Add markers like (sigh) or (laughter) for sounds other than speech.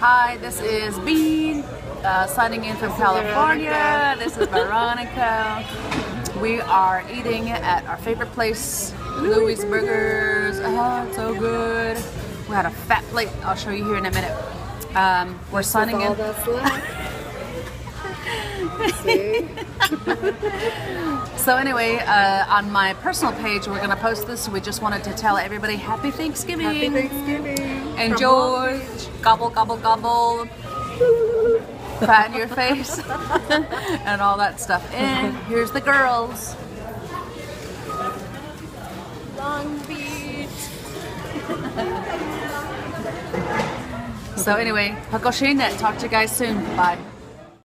Hi, this is Bean, uh, signing in from California. This is Veronica. We are eating at our favorite place, Louis Burgers. Oh, it's so good. We had a fat plate. I'll show you here in a minute. Um, we're signing in. That's left. See? So anyway, uh, on my personal page, we're gonna post this. We just wanted to tell everybody Happy Thanksgiving. Happy Thanksgiving. Enjoy. Gobble, gobble, gobble. Pat in your face. (laughs) and all that stuff. And here's the girls. Long Beach. So anyway, Hakoshine. Talk to you guys soon. Bye.